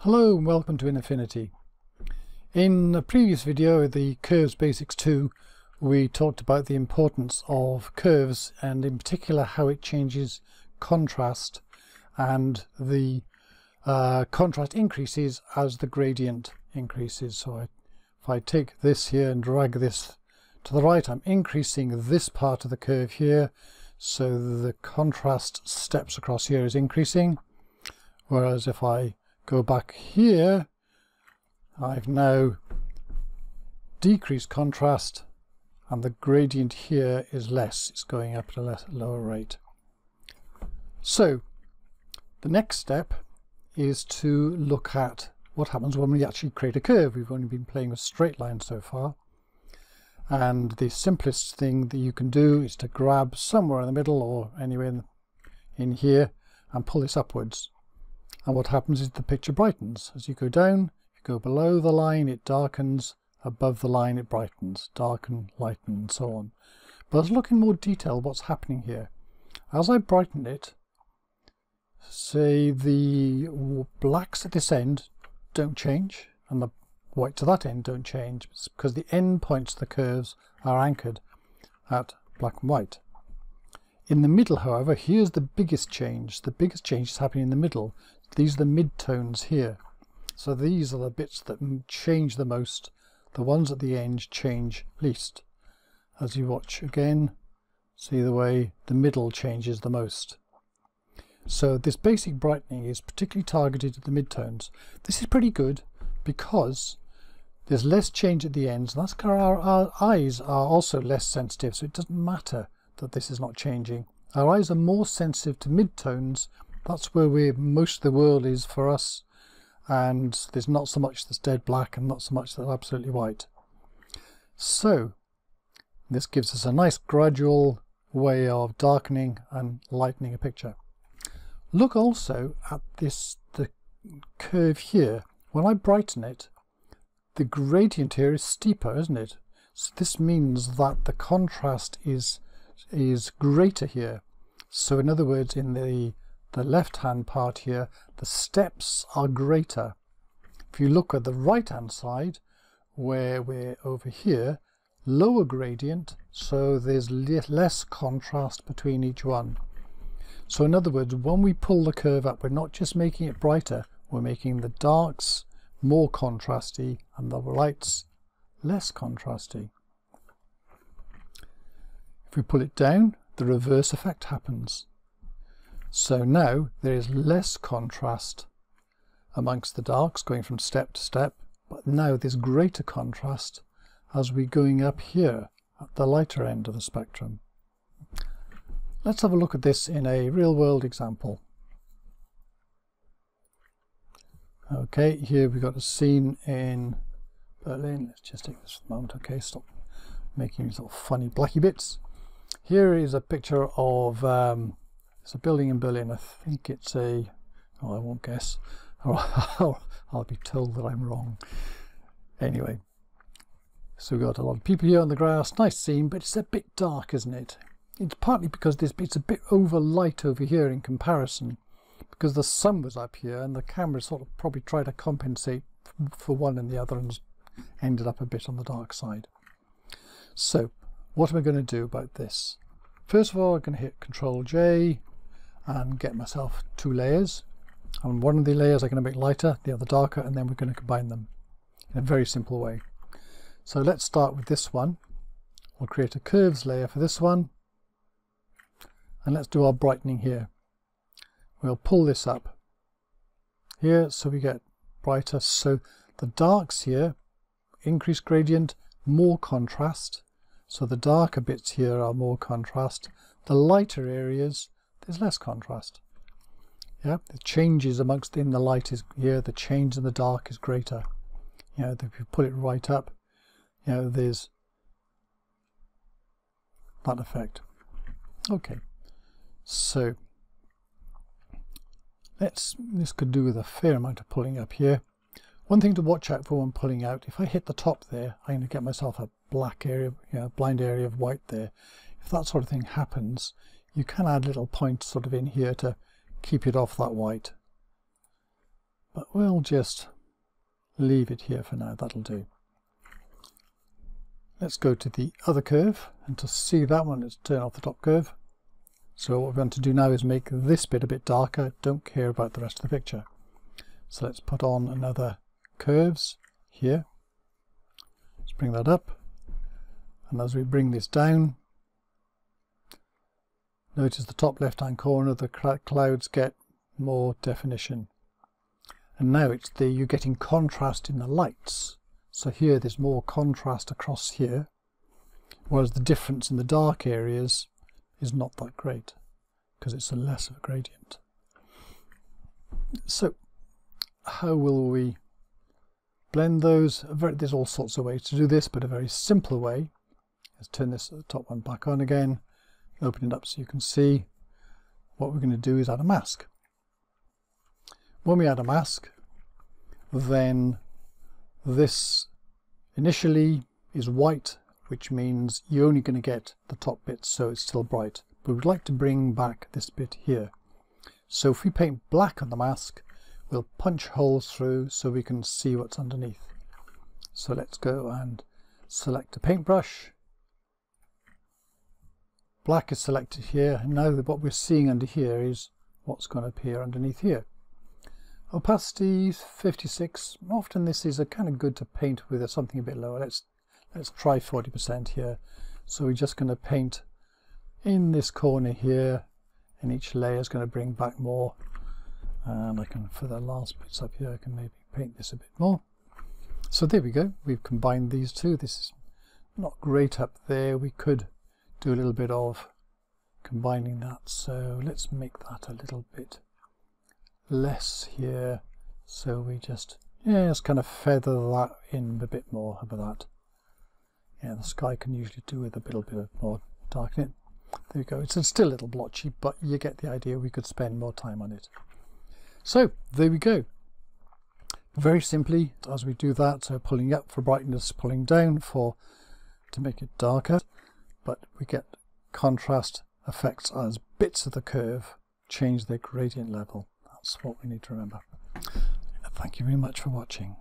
Hello and welcome to InAffinity. In a previous video, the Curves Basics 2, we talked about the importance of curves and in particular how it changes contrast and the uh, contrast increases as the gradient increases. So I, if I take this here and drag this to the right, I'm increasing this part of the curve here so the contrast steps across here is increasing. Whereas if I go back here, I've now decreased contrast and the gradient here is less. It's going up at a less, lower rate. So the next step is to look at what happens when we actually create a curve. We've only been playing with straight lines so far. And the simplest thing that you can do is to grab somewhere in the middle or anywhere in, in here and pull this upwards. And what happens is the picture brightens. As you go down, you go below the line, it darkens. Above the line, it brightens. Darken, lighten, and so on. But let's look in more detail what's happening here. As I brighten it, say the blacks at this end don't change, and the white to that end don't change, because the end points of the curves are anchored at black and white. In the middle, however, here's the biggest change. The biggest change is happening in the middle. These are the midtones here. So these are the bits that change the most. The ones at the end change least. As you watch again, see the way the middle changes the most. So this basic brightening is particularly targeted at the midtones. This is pretty good because there's less change at the ends. And that's because our, our eyes are also less sensitive, so it doesn't matter that this is not changing. Our eyes are more sensitive to midtones that's where we most of the world is for us and there's not so much that's dead black and not so much that's absolutely white. So this gives us a nice gradual way of darkening and lightening a picture. Look also at this the curve here. When I brighten it, the gradient here is steeper, isn't it? So this means that the contrast is is greater here. So in other words, in the the left hand part here, the steps are greater. If you look at the right hand side, where we're over here, lower gradient, so there's less contrast between each one. So in other words, when we pull the curve up, we're not just making it brighter, we're making the darks more contrasty and the lights less contrasty. If we pull it down, the reverse effect happens. So now there is less contrast amongst the darks going from step to step, but now there's greater contrast as we're going up here at the lighter end of the spectrum. Let's have a look at this in a real-world example. Okay, here we've got a scene in Berlin. Let's just take this for the moment. Okay, stop making these little funny blacky bits. Here is a picture of um, it's a building in Berlin. I think it's a, oh, I won't guess. I'll, be told that I'm wrong. Anyway, so we've got a lot of people here on the grass. Nice scene, but it's a bit dark, isn't it? It's partly because this it's a bit over light over here in comparison, because the sun was up here and the camera sort of probably tried to compensate for one and the other and ended up a bit on the dark side. So, what am I going to do about this? First of all, I'm going to hit Control J, and get myself two layers. And one of the layers I'm going to make lighter the other darker and then we're going to combine them in a very simple way. So let's start with this one. We'll create a curves layer for this one. And let's do our brightening here. We'll pull this up here so we get brighter. So the darks here increase gradient more contrast so the darker bits here are more contrast the lighter areas there's less contrast. Yeah, the changes amongst in the light is here, the change in the dark is greater. You know, if you put it right up, you know, there's that effect. Okay, so let's this could do with a fair amount of pulling up here. One thing to watch out for when pulling out, if I hit the top there, I'm going to get myself a black area, you know, blind area of white there. If that sort of thing happens, you can add little points sort of in here to keep it off that white. but we'll just leave it here for now, that'll do. Let's go to the other curve and to see that one let's turn off the top curve. So what we're going to do now is make this bit a bit darker, don't care about the rest of the picture. So let's put on another curves here. Let's bring that up. And as we bring this down notice the top left hand corner the clouds get more definition. And now it's the you're getting contrast in the lights. So here there's more contrast across here whereas the difference in the dark areas is not that great because it's a less of a gradient. So how will we blend those there's all sorts of ways to do this but a very simple way Let's turn this top one back on again, open it up so you can see. What we're going to do is add a mask. When we add a mask, then this initially is white, which means you're only going to get the top bit so it's still bright. But we'd like to bring back this bit here. So if we paint black on the mask, we'll punch holes through so we can see what's underneath. So let's go and select a paintbrush black is selected here and now what we're seeing under here is what's going to appear underneath here. Opacity 56. Often this is a kind of good to paint with something a bit lower. Let's let's try 40% here. So we're just going to paint in this corner here and each layer is going to bring back more and I can for the last bits up here I can maybe paint this a bit more. So there we go. We've combined these two. This is not great up there. We could do a little bit of combining that so let's make that a little bit less here so we just yeah just kind of feather that in a bit more about that yeah the sky can usually do with a little bit more darkening there you go it's still a little blotchy but you get the idea we could spend more time on it so there we go very simply as we do that so pulling up for brightness pulling down for to make it darker but we get contrast effects as bits of the curve change their gradient level. That's what we need to remember. Thank you very much for watching.